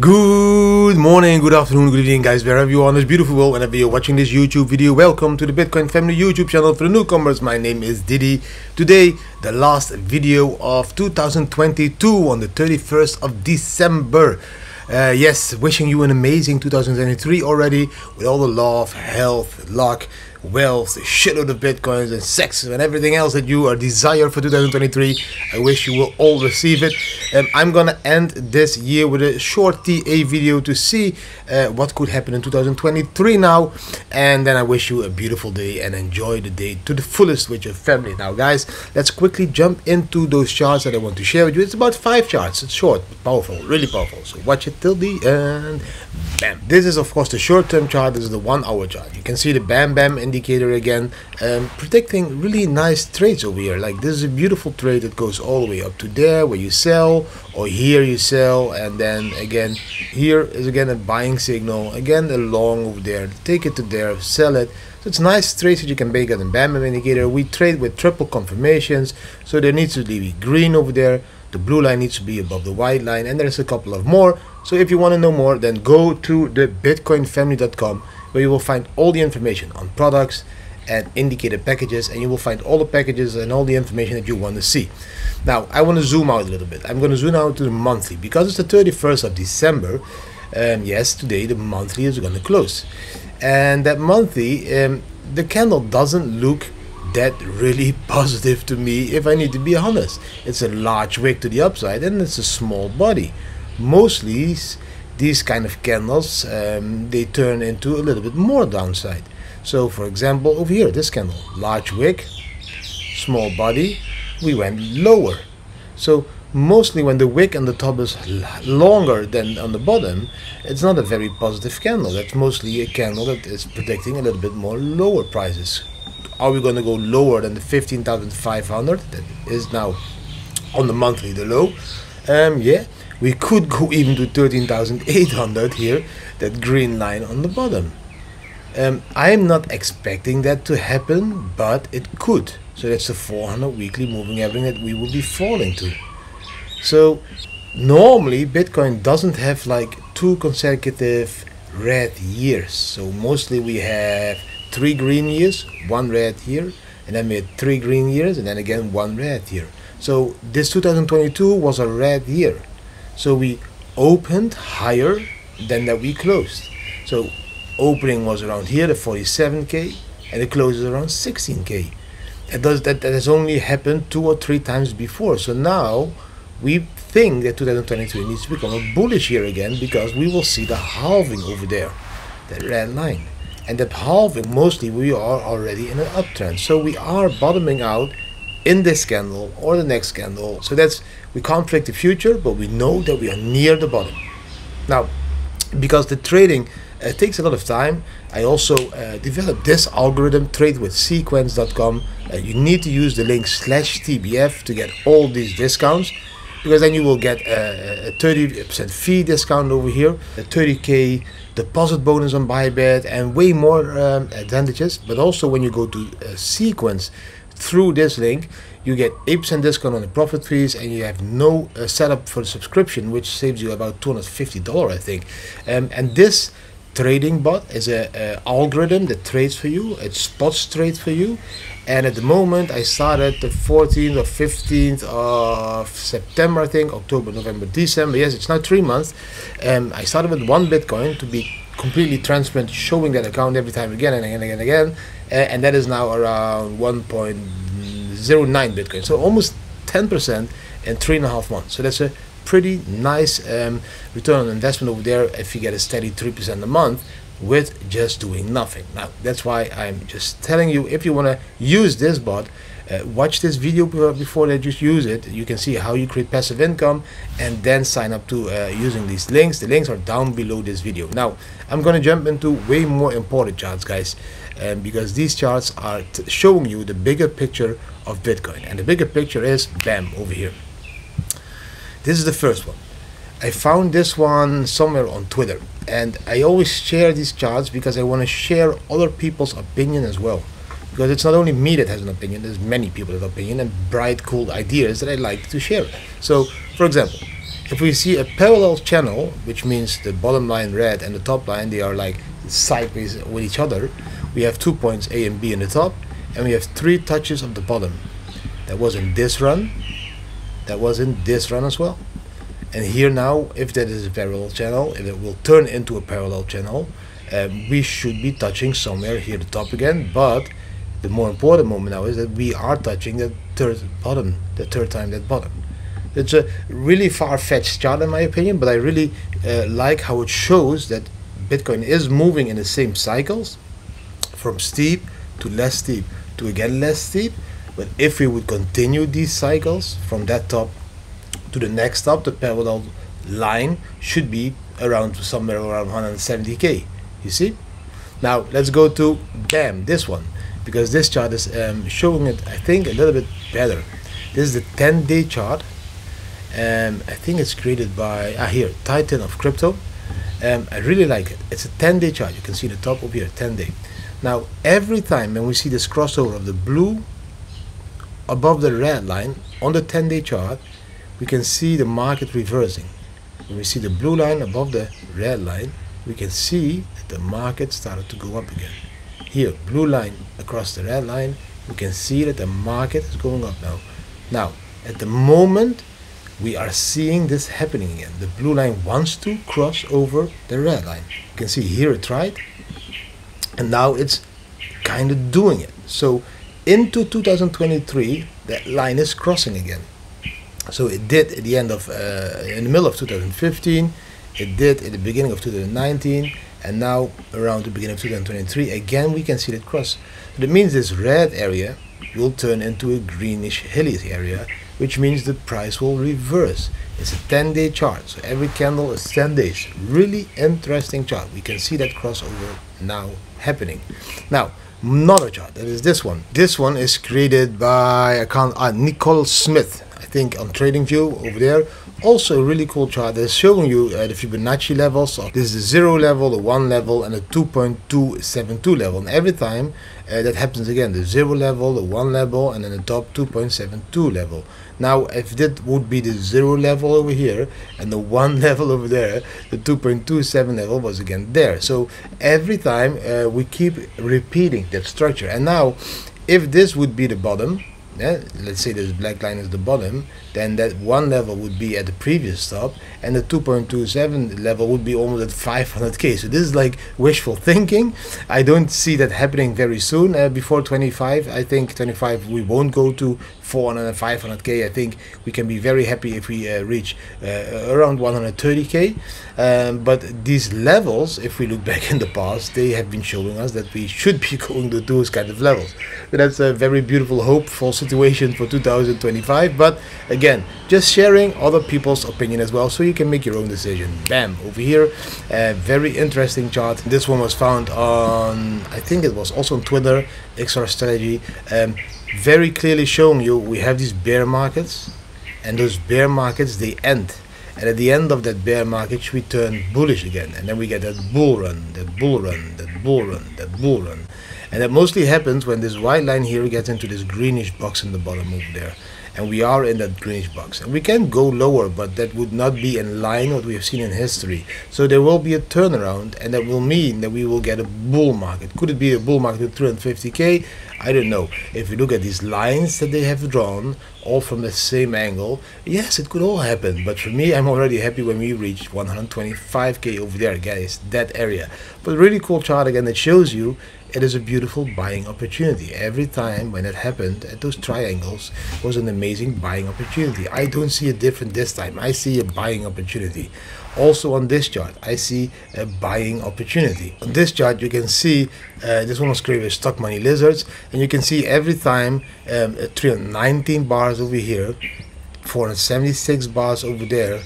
Good morning, good afternoon, good evening guys, wherever you are on this beautiful world, whenever you're watching this YouTube video, welcome to the Bitcoin Family YouTube channel for the newcomers. My name is Didi. Today, the last video of 2022 on the 31st of December. Uh, yes, wishing you an amazing 2023 already with all the love, health, luck, wealth, a shitload of bitcoins and sex and everything else that you are desire for 2023. I wish you will all receive it. Um, I'm gonna end this year with a short TA video to see uh, what could happen in 2023 now, and then I wish you a beautiful day and enjoy the day to the fullest with your family. Now, guys, let's quickly jump into those charts that I want to share with you. It's about five charts. It's short, powerful, really powerful. So watch it till the end. Bam. This is of course the short-term chart. This is the one-hour chart. You can see the Bam Bam indicator again, um, predicting really nice trades over here. Like this is a beautiful trade that goes all the way up to there where you sell, or here you sell, and then again here is again a buying signal. Again a long over there. Take it to there, sell it. So it's nice trades that you can make at the Bam Bam indicator. We trade with triple confirmations, so there needs to be green over there the blue line needs to be above the white line and there's a couple of more so if you want to know more then go to the bitcoinfamily.com where you will find all the information on products and indicated packages and you will find all the packages and all the information that you want to see now i want to zoom out a little bit i'm going to zoom out to the monthly because it's the 31st of december um, yes today the monthly is going to close and that monthly um, the candle doesn't look that really positive to me if I need to be honest. It's a large wick to the upside and it's a small body. Mostly these kind of candles um, they turn into a little bit more downside. So for example over here this candle large wick small body we went lower. So mostly when the wick on the top is longer than on the bottom it's not a very positive candle that's mostly a candle that is predicting a little bit more lower prices are we going to go lower than the 15,500 that is now on the monthly the low um, yeah we could go even to 13,800 here that green line on the bottom um, I'm not expecting that to happen but it could so that's the 400 weekly moving average that we will be falling to so normally Bitcoin doesn't have like two consecutive red years so mostly we have three green years, one red year, and then we had three green years, and then again one red year. So this 2022 was a red year. So we opened higher than that we closed. So opening was around here, the 47k, and it closes around 16k. That does that, that has only happened two or three times before. So now we think that 2023 needs to become a bullish year again because we will see the halving over there, that red line and that halving mostly we are already in an uptrend so we are bottoming out in this candle or the next candle so that's we can't predict the future but we know that we are near the bottom. Now because the trading uh, takes a lot of time i also uh, developed this algorithm trade with sequence.com uh, you need to use the link slash tbf to get all these discounts because then you will get a 30% fee discount over here, a 30k deposit bonus on Bybit, and way more um, advantages. But also when you go to uh, Sequence through this link, you get 8% discount on the profit fees, and you have no uh, setup for the subscription, which saves you about $250, I think. Um, and this trading bot is a, a, algorithm that trades for you. It spots trades for you. And at the moment i started the 14th or 15th of september i think october november december. Yes it's now three months. And um, i started with one bitcoin to be completely transparent showing that account every time again and again and again, and, again. Uh, and that is now around 1.09 bitcoin so almost 10% in three and a half months so that's a pretty nice um, return on investment over there if you get a steady 3% a month with just doing nothing. Now, that's why I'm just telling you if you want to use this bot, uh, watch this video before they just use it. You can see how you create passive income and then sign up to uh, using these links. The links are down below this video. Now, I'm going to jump into way more important charts, guys, um, because these charts are showing you the bigger picture of Bitcoin. And the bigger picture is, bam, over here. This is the first one. I found this one somewhere on Twitter and I always share these charts because I want to share other people's opinion as well because it's not only me that has an opinion there's many people with opinion and bright cool ideas that I like to share. So for example if we see a parallel channel which means the bottom line red and the top line they are like sideways with each other we have two points A and B in the top and we have three touches of the bottom. That was in this run that was in this run as well. And here now if that is a parallel channel if it will turn into a parallel channel um, we should be touching somewhere here the top again but the more important moment now is that we are touching the third bottom the third time that bottom. It's a really far-fetched chart in my opinion but I really uh, like how it shows that Bitcoin is moving in the same cycles from steep to less steep to again less steep. But if we would continue these cycles from that top to the next top the parallel line should be around somewhere around 170k you see? Now let's go to BAM this one because this chart is um, showing it I think a little bit better. This is the 10 day chart. Um, I think it's created by ah here Titan of crypto. Um, I really like it. It's a 10 day chart. You can see the top over here 10 day now every time when we see this crossover of the blue above the red line on the 10 day chart we can see the market reversing. When we see the blue line above the red line we can see that the market started to go up again here blue line across the red line we can see that the market is going up now now at the moment we are seeing this happening again. The blue line wants to cross over the red line. You can see here it tried, and now it's kind of doing it. So into 2023, that line is crossing again. So it did at the end of, uh, in the middle of 2015, it did at the beginning of 2019, and now around the beginning of 2023, again we can see that cross. That means this red area will turn into a greenish hilly area which means the price will reverse. It's a 10 day chart, so every candle is 10 days. Really interesting chart. We can see that crossover now happening. Now, another chart, that is this one. This one is created by account uh, Nicole Smith, I think on TradingView over there. Also a really cool chart that's showing you uh, the Fibonacci levels. So this is the 0 level, the 1 level and the 2.272 level. And every time uh, that happens again, the 0 level, the 1 level and then the top 2.72 level. Now if that would be the 0 level over here and the 1 level over there, the 2.27 level was again there. So every time uh, we keep repeating that structure. And now if this would be the bottom, yeah, let's say this black line is the bottom, then that one level would be at the previous stop, and the 2.27 level would be almost at 500k. So this is like wishful thinking. I don't see that happening very soon. Uh, before 25, I think 25 we won't go to 400 and 500k. I think we can be very happy if we uh, reach uh, around 130k. Um, but these levels, if we look back in the past, they have been showing us that we should be going to those kind of levels. So that's a very beautiful, hopeful situation for 2025. But again, just sharing other people's opinion as well, so you can make your own decision. Bam, over here, a very interesting chart. This one was found on, I think it was also on Twitter, XR Strategy. Um, very clearly showing you we have these bear markets and those bear markets they end. And at the end of that bear market we turn bullish again. And then we get that bull run that bull run that bull run that bull run. And that mostly happens when this white line here gets into this greenish box in the bottom over there. And we are in that greenish box. And we can go lower but that would not be in line what we have seen in history. So there will be a turnaround and that will mean that we will get a bull market. Could it be a bull market with 350k I don't know if you look at these lines that they have drawn all from the same angle yes it could all happen but for me I'm already happy when we reach 125k over there guys that area but really cool chart again that shows you it is a beautiful buying opportunity. Every time when it happened at those triangles was an amazing buying opportunity. I don't see it different this time. I see a buying opportunity. Also on this chart, I see a buying opportunity. On this chart, you can see uh, this one was created with Stockmoney Lizards, and you can see every time um, 319 bars over here, 476 bars over there,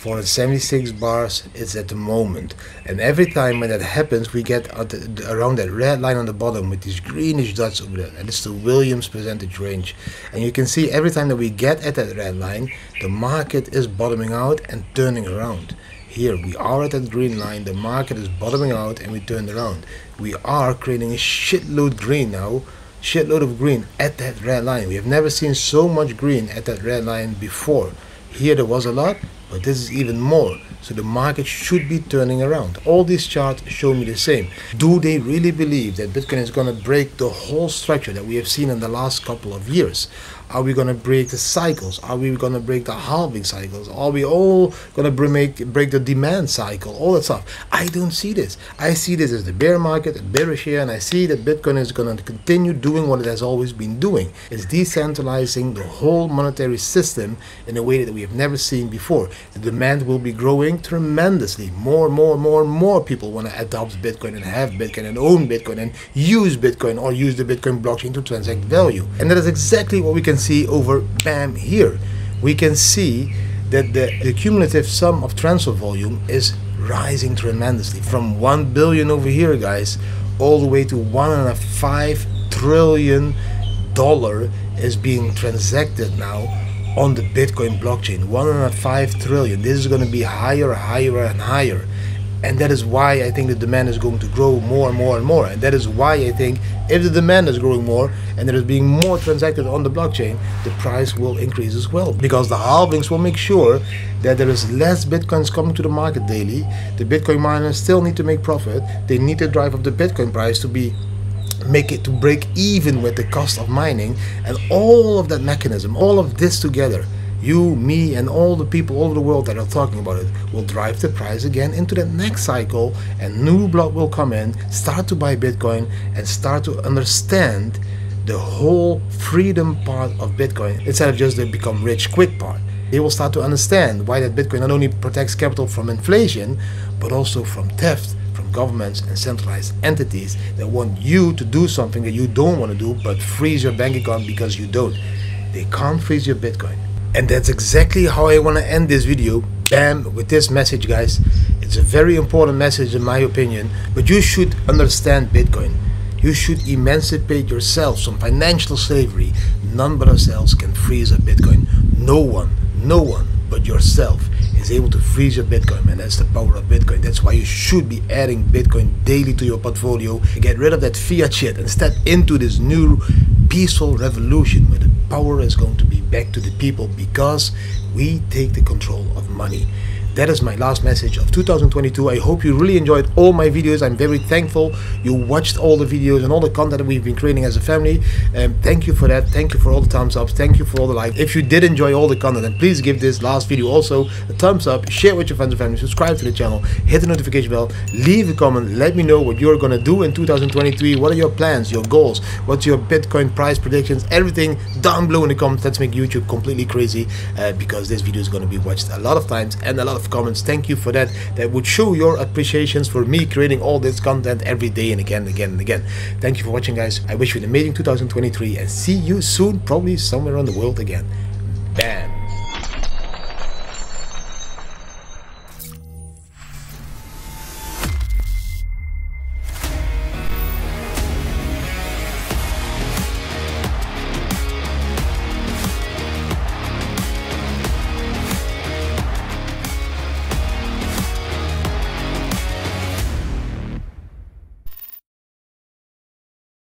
476 bars is at the moment. And every time when that happens we get the, around that red line on the bottom with these greenish dots over there. And it's the Williams percentage range. And you can see every time that we get at that red line the market is bottoming out and turning around. Here we are at that green line. The market is bottoming out and we turned around. We are creating a shitload green now. Shitload of green at that red line. We have never seen so much green at that red line before. Here there was a lot but this is even more. So the market should be turning around. All these charts show me the same. Do they really believe that Bitcoin is going to break the whole structure that we have seen in the last couple of years? Are we going to break the cycles? Are we going to break the halving cycles? Are we all going to break, break the demand cycle? All that stuff. I don't see this. I see this as the bear market, a bearish here, and I see that Bitcoin is going to continue doing what it has always been doing. It's decentralizing the whole monetary system in a way that we have never seen before. The demand will be growing tremendously. More, more, more, more people want to adopt Bitcoin and have Bitcoin and own Bitcoin and use Bitcoin or use the Bitcoin blockchain to transact value. And that is exactly what we can see over BAM here. We can see that the, the cumulative sum of transfer volume is rising tremendously. From 1 billion over here guys all the way to one and a five trillion dollar is being transacted now on the bitcoin blockchain. One and a five trillion. This is going to be higher higher and higher and that is why I think the demand is going to grow more and more and more. And that is why I think if the demand is growing more and there is being more transacted on the blockchain the price will increase as well. Because the halvings will make sure that there is less bitcoins coming to the market daily. The bitcoin miners still need to make profit. They need to drive up the bitcoin price to be make it to break even with the cost of mining. And all of that mechanism all of this together you, me, and all the people all over the world that are talking about it will drive the price again into the next cycle and new blood will come in, start to buy Bitcoin and start to understand the whole freedom part of Bitcoin instead of just the become rich quick part. They will start to understand why that Bitcoin not only protects capital from inflation, but also from theft from governments and centralized entities that want you to do something that you don't want to do but freeze your bank account because you don't. They can't freeze your Bitcoin. And that's exactly how I want to end this video. Bam, with this message, guys. It's a very important message in my opinion, but you should understand Bitcoin. You should emancipate yourself from financial slavery. None but ourselves can freeze a Bitcoin. No one, no one but yourself is able to freeze your Bitcoin, man. That's the power of Bitcoin. That's why you should be adding Bitcoin daily to your portfolio. Get rid of that fiat shit and step into this new peaceful revolution where the power is going to be back to the people because we take the control of money. That is my last message of 2022 i hope you really enjoyed all my videos. I'm very thankful you watched all the videos and all the content we've been creating as a family. And um, thank you for that. Thank you for all the thumbs ups. Thank you for all the likes. If you did enjoy all the content then please give this last video also a thumbs up. Share with your friends and family. Subscribe to the channel. Hit the notification bell. Leave a comment. Let me know what you're gonna do in 2023 what are your plans your goals? What's your bitcoin price predictions? Everything down below in the comments. Let's make youtube completely crazy uh, because this video is going to be watched a lot of times and a lot of comments. Thank you for that. That would show your appreciations for me creating all this content every day and again and again and again. Thank you for watching guys. I wish you an amazing 2023 and see you soon probably somewhere around the world again. Bam